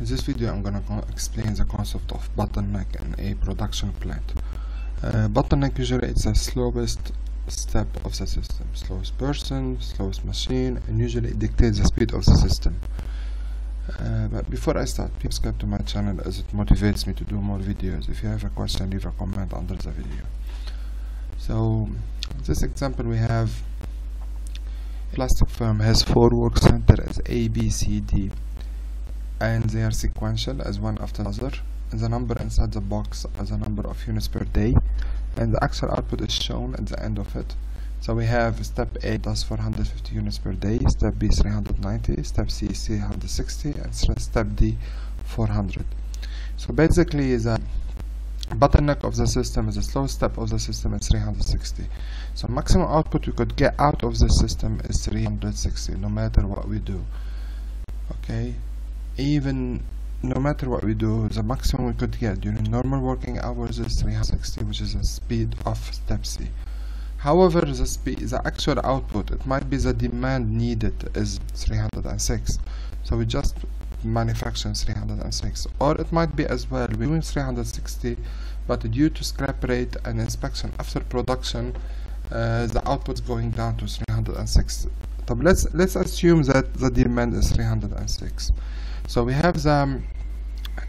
In this video I'm gonna explain the concept of bottleneck in a production plant. Uh, bottleneck usually it's the slowest step of the system. Slowest person, slowest machine, and usually it dictates the speed of the system. Uh, but before I start, please subscribe to my channel as it motivates me to do more videos. If you have a question, leave a comment under the video. So, in this example we have plastic firm has four work centers as A, B, C, D and they are sequential as one after another the number inside the box as the number of units per day and the actual output is shown at the end of it. So we have step A does 450 units per day step B 390 step C 360 and step D 400 so basically the bottleneck of the system is the slowest step of the system is 360 so maximum output we could get out of the system is 360 no matter what we do. Okay even no matter what we do the maximum we could get during normal working hours is 360 which is the speed of step C. However the speed the actual output it might be the demand needed is 306 so we just manufacture 306 or it might be as well we're doing 360 but due to scrap rate and inspection after production uh, the output's going down to 306 طب let's let's assume that the demand is 306 so we have the um,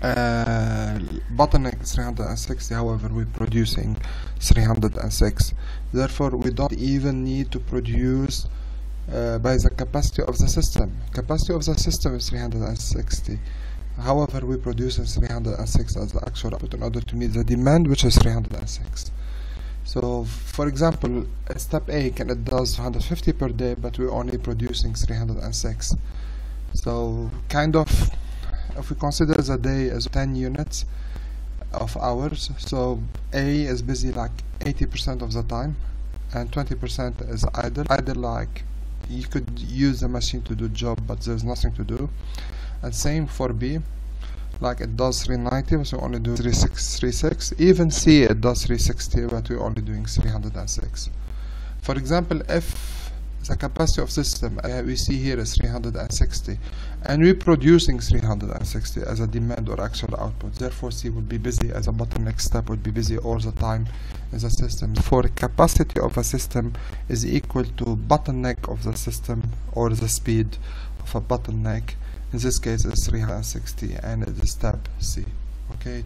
uh, bottleneck 360 however we're producing 306 therefore we don't even need to produce uh, by the capacity of the system. Capacity of the system is 360 however we produce 306 as the actual output in order to meet the demand which is 306 so for example step A can it does 150 per day but we're only producing 306 so kind of if we consider the day as 10 units of hours so A is busy like 80% of the time and 20% is idle. Idle like you could use the machine to do job but there's nothing to do. And same for B like it does 390 so only do 3636 even C it does 360 but we're only doing 306 for example if the capacity of system. Uh, we see here is 360 and we're producing 360 as a demand or actual output. Therefore C will be busy as a bottleneck step would be busy all the time in the system. For capacity of a system is equal to bottleneck of the system or the speed of a bottleneck. In this case it's 360 and it is step C